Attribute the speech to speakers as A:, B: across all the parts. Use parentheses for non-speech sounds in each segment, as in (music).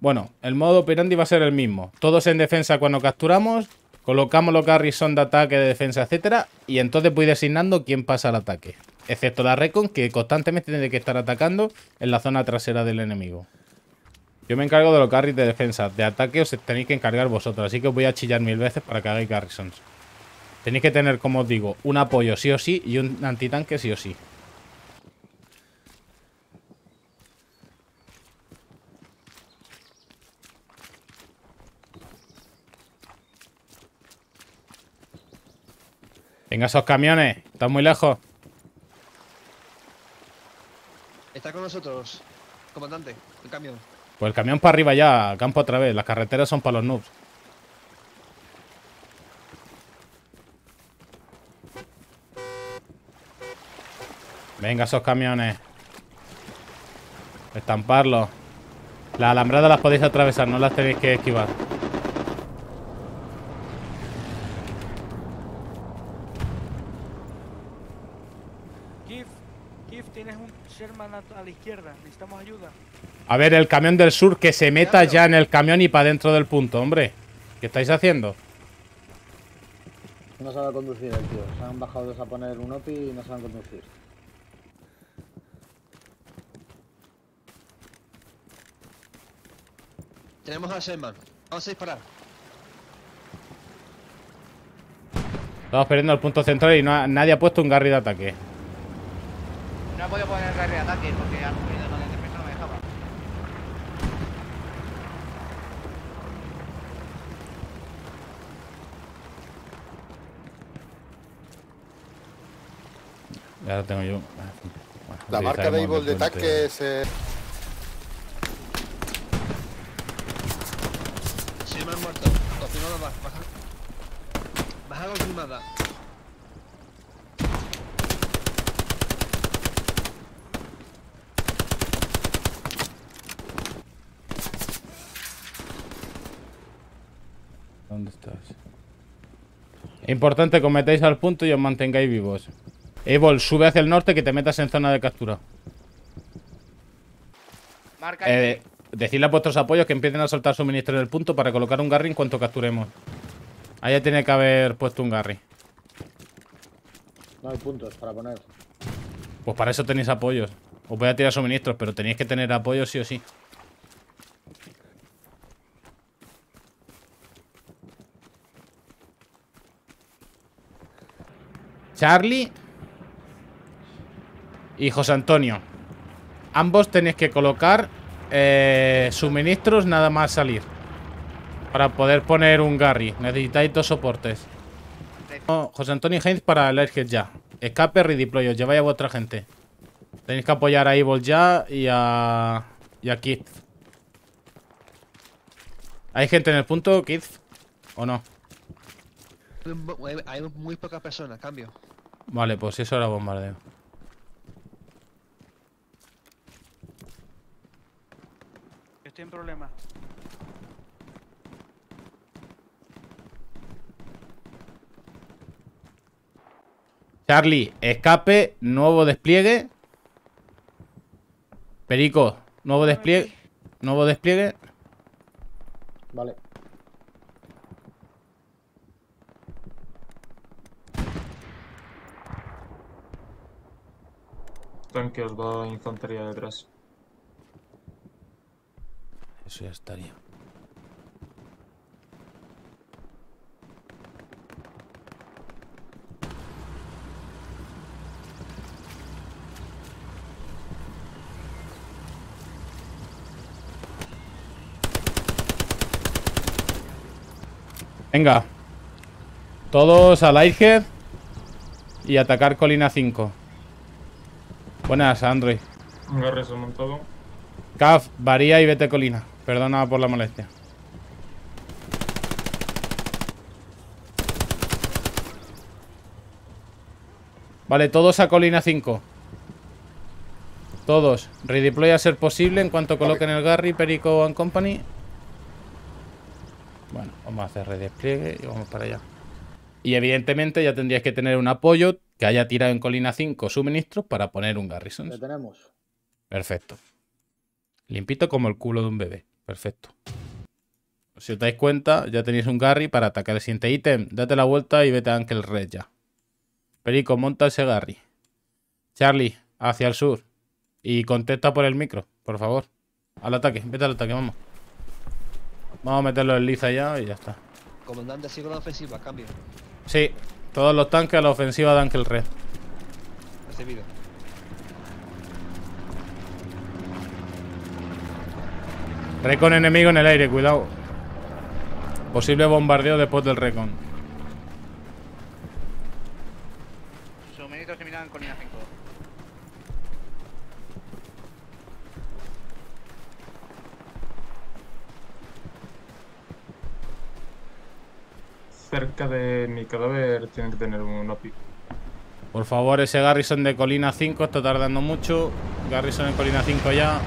A: Bueno, el modo operandi va a ser el mismo. Todos en defensa cuando capturamos, colocamos los carries son de ataque, de defensa, etcétera, y entonces voy designando quién pasa al ataque. Excepto la Recon, que constantemente tiene que estar atacando en la zona trasera del enemigo. Yo me encargo de los carries de defensa. De ataque os tenéis que encargar vosotros. Así que os voy a chillar mil veces para que hagáis garrisons. Tenéis que tener, como os digo, un apoyo sí o sí y un antitanque sí o sí. Venga, esos camiones. Están muy lejos.
B: Está con nosotros, comandante, el camión.
A: Pues el camión para arriba ya, campo otra vez. Las carreteras son para los noobs. Venga, esos camiones. Estamparlos. Las alambradas las podéis atravesar, no las tenéis que esquivar.
C: Kif, Kif, tienes un Sherman a, a la izquierda. Necesitamos ayuda.
A: A ver, el camión del sur que se meta ya en el camión y para dentro del punto, hombre. ¿Qué estáis haciendo?
D: No sabe conducir el tío. Se han bajado dos a poner un OPI y no saben conducir.
B: Tenemos a Sherman. Vamos a disparar.
A: Estamos perdiendo el punto central y no ha- nadie ha puesto un garry de ataque.
E: No he podido poner carry de ataque porque al no de defensa no me dejaba.
A: Ya lo tengo yo. Bueno,
F: La marca de Evil de
A: el
F: ataque es... eh,
B: Sherman muerto. Confirmado baja. Baja, baja confirmada.
A: ¿Dónde estás? Es importante que os metáis al punto y os mantengáis vivos. Evil, sube hacia el norte que te metas en zona de captura.
E: Marca
A: Eh, decidle a vuestros apoyos que empiecen a soltar suministro en el punto para colocar un garry en cuanto capturemos. Ahí tiene que haber puesto un garry.
D: No hay puntos para poner.
A: Pues para eso tenéis apoyos. Os voy a tirar suministros, pero tenéis que tener apoyos sí o sí. Charlie y José Antonio. Ambos tenéis que colocar eh, suministros nada más salir. Para poder poner un Gary. Necesitáis dos soportes. No, José Antonio y Heinz para el Airhead ya. Escape, redeploy. Os lleváis a vuestra gente. Tenéis que apoyar a Evil ya y a. y a Kid. ¿Hay gente en el punto, Kid? ¿O no?
B: Hay muy pocas personas, cambio.
A: Vale, pues eso era bombardeo.
C: Estoy en problema.
A: Charlie, escape, nuevo despliegue. Perico, nuevo despliegue. Nuevo despliegue.
D: Vale.
G: Tanque os va infantería detrás.
A: Eso ya estaría. Venga. Todos al Airhead y atacar colina 5. Buenas, Android.
G: Agarres montado.
A: Caf, varía y vete colina. Perdona por la molestia. Vale, todos a colina 5. Todos. Redeploy a ser posible en cuanto coloquen el Garry, Perico and Company. Bueno, vamos a hacer redespliegue y vamos para allá. Y evidentemente ya tendrías que tener un apoyo que haya tirado en colina 5 suministros para poner un Garrison.
D: Le tenemos.
A: Perfecto. Limpito como el culo de un bebé. Perfecto. Si os dais cuenta, ya tenéis un Garry para atacar el siguiente ítem. Date la vuelta y vete a Ankel Red ya. Perico, monta ese Garry. Charlie, hacia el sur. Y contesta por el micro, por favor. Al ataque, vete al ataque, vamos. Vamos a meterlo en liza ya y ya está.
B: Comandante, sigo la ofensiva, cambio.
A: Sí, todos los tanques a la ofensiva de Ankel Red.
B: Recibido.
A: Recon enemigo en el aire, cuidado. Posible bombardeo después del recon.
E: Suministros eliminados en colina 5.
G: Cerca de mi cadáver tienen que tener un OPI.
A: Por favor, ese Garrison de colina 5 está tardando mucho. Garrison en colina 5 ya.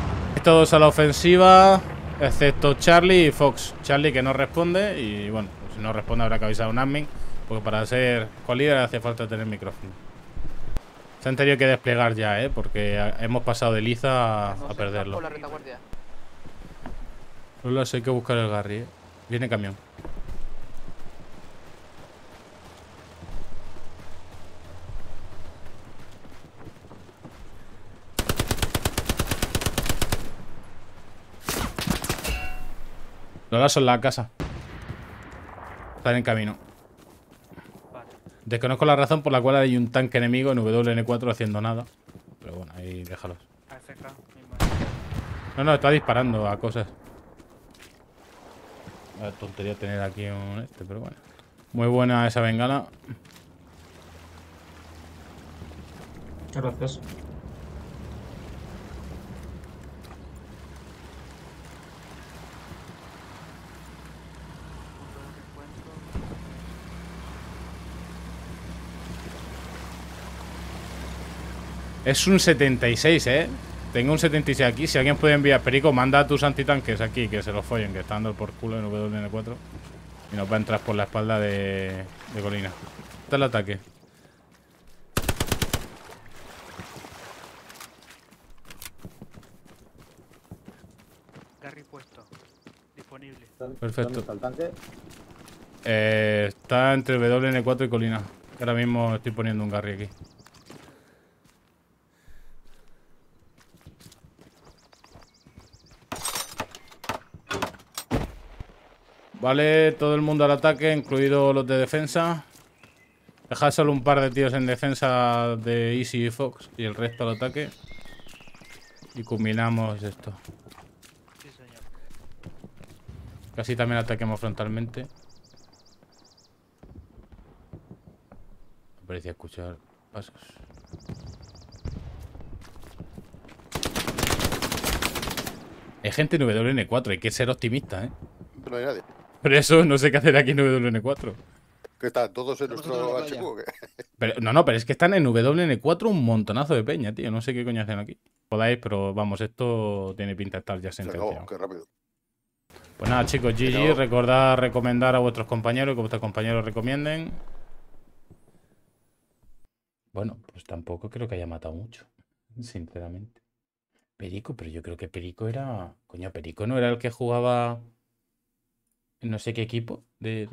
A: Todos a la ofensiva, excepto Charlie y Fox. Charlie que no responde y bueno, si no responde habrá que avisar a un admin. Porque para ser colíder hace falta tener micrófono. Se han tenido que desplegar ya, ¿eh? Porque hemos pasado de liza a, a perderlo.
E: Por la retaguardia.
A: Solo hay que buscar el Garry, ¿eh? Viene camión. Lola son la casa. Están en camino.
C: Vale.
A: Desconozco la razón por la cual hay un tanque enemigo en WN4 haciendo nada. Pero bueno, ahí déjalos. No, no, está disparando a cosas. Es tontería tener aquí un este, pero bueno. Muy buena esa bengala.
G: Gracias.
C: Punto de recuento.
A: Es un 76, ¿eh? Tengo un 76 aquí. Si alguien puede enviar Perico, manda a tus antitanques aquí, que se los follen, que está dando por culo en WN4. Y nos va a entrar por la espalda de, de colina. Está el ataque.
C: Gary puesto. Disponible.
D: ¿Dónde-
A: Perfecto.
D: ¿Dónde está el tanque?
A: Eh, está entre WN4 y colina. Ahora mismo estoy poniendo un Garry aquí. Vale, todo el mundo al ataque, incluidos los de defensa. Dejad solo un par de tíos en defensa de Easy y Fox y el resto al ataque. Y culminamos esto.
C: Sí, señor.
A: Casi también ataquemos frontalmente. Me parecía escuchar pasos. Hay gente en WN4, hay que ser optimista, ¿eh?
F: No hay nadie.
A: Por eso no sé qué hacer aquí en WN4.
F: Que están todos en nuestro. HQ. ¿qué? (laughs)
A: Pero, no, no, pero es que están en WN4 un montonazo de peña, tío. No sé qué coño hacen aquí. Podáis, pero vamos, esto tiene pinta de estar ya
F: Se
A: sentenciado.
F: acabó, qué rápido.
A: Pues nada, chicos, GG, recordad recomendar a vuestros compañeros, que vuestros compañeros recomienden. Bueno, pues tampoco creo que haya matado mucho, sinceramente. Perico, pero yo creo que Perico era... Coño, Perico no era el que jugaba no sé qué equipo de...